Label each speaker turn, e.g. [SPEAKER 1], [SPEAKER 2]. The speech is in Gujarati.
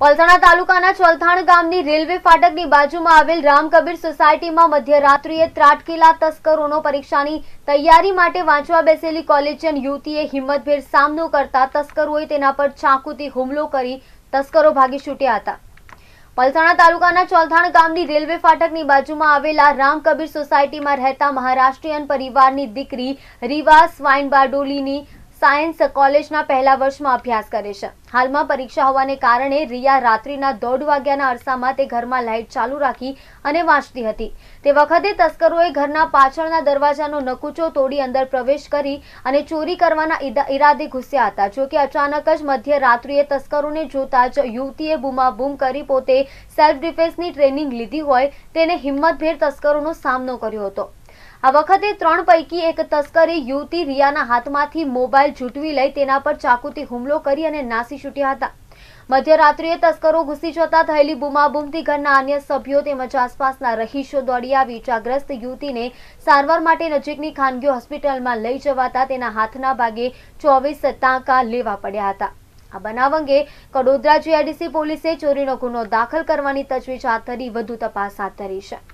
[SPEAKER 1] પલસાણા તાલુકાના ચોલથાણ ગામની રેલવે ફાટકની બાજુમાં આવેલ રામકબીર સોસાયટીમાં મધ્યરાત્રિએ ત્રાટકેલા તસ્કરોનો પરીક્ષાની તૈયારી માટે વાંચવા બેસેલી કોલેજિયન યુવતીએ હિંમતભેર સામનો કરતા તસ્કરોએ તેના પર ચાકુથી હુમલો કરી તસ્કરો ભાગી છૂટ્યા હતા. પલસાણા તાલુકાના ચોલથાણ ગામની રેલવે ફાટકની બાજુમાં આવેલા રામકબીર સોસાયટીમાં રહેતા મહારાષ્ટ્રીયન પરિવારની દીકરી રીવા સ્વાઇન બારડોલીની સાયન્સ કોલેજના પહેલા વર્ષમાં અભ્યાસ કરે છે. હાલમાં પરીક્ષા હોવાને કારણે રિયા રાત્રિના દોઢ વાગ્યાના અરસામાં તે ઘરમાં લાઇટ ચાલુ રાખી અને વાંચતી હતી. તે વખતે તસ્કરોએ ઘરના પાછળના દરવાજાનો નકુચો તોડી અંદર પ્રવેશ કરી અને ચોરી કરવાના ઈરાદે ઘૂસ્યા હતા. જો કે અચાનક જ મધ્ય રાત્રિએ તસ્કરોને જોતા જ યુવતીએ બૂમાબૂમ કરી પોતે સેલ્ફ ડિફેન્સની ટ્રેનિંગ લીધી હોય તેને હિંમતભેર તસ્કરોનો સામનો કર્યો હતો. આ વખતે ત્રણ પૈકી એક તસ્કરે યુવતી રિયાના હાથમાંથી મોબાઈલ ઝૂંટવી લઈ તેના પર ચાકુથી હુમલો કરી અને નાસી છૂટ્યા હતા. મધ્યરાત્રિએ તસ્કરો ઘૂસી જતા થયેલી બૂમાબૂમથી ઘરના અન્ય સભ્યો તેમજ આસપાસના રહીશો દોડી આવી ઇજાગ્રસ્ત યુવતીને સારવાર માટે નજીકની ખાનગી હોસ્પિટલમાં લઈ જવાતા તેના હાથના ભાગે ચોવીસ ટાંકા લેવા પડ્યા હતા. આ બનાવ અંગે કડોદરા જીઆઈડીસી પોલીસે ચોરીનો ગુનો દાખલ કરવાની તજવીજ હાથ ધરી વધુ તપાસ હાથ ધરી છે.